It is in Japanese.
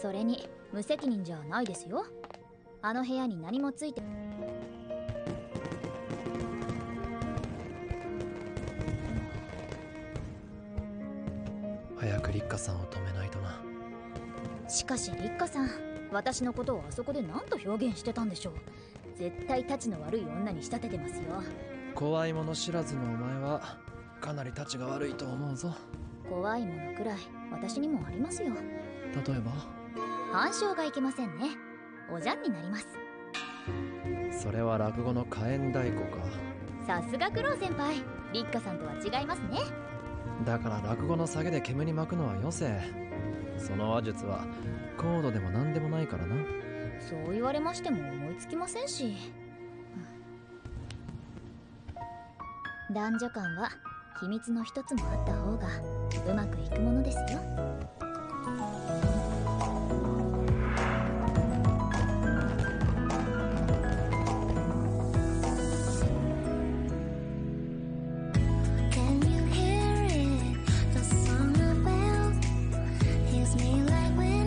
それに無責任じゃないですよ。あの部屋に何もついて早くリッカさんを止めないとな。しかしリッカさん私のことをあそこで何と表現してたんでしょう。絶対たちの悪い女に仕立ててますよ。怖いもの知らずのお前はかなりたちが悪いと思うぞ。怖いものくらい私にもありますよ。例えば？反証がいけませんね。おじゃんになります。それは落語の火炎太鼓か。さすがクロウ先輩。リッカさんとは違いますね。だから落語の下げで煙に巻くのはよせ。その話術は高度でも何でもないからな。そう言われましても思いつきませんし。男女間は秘密の一つもあった方がうまくいくもの me like when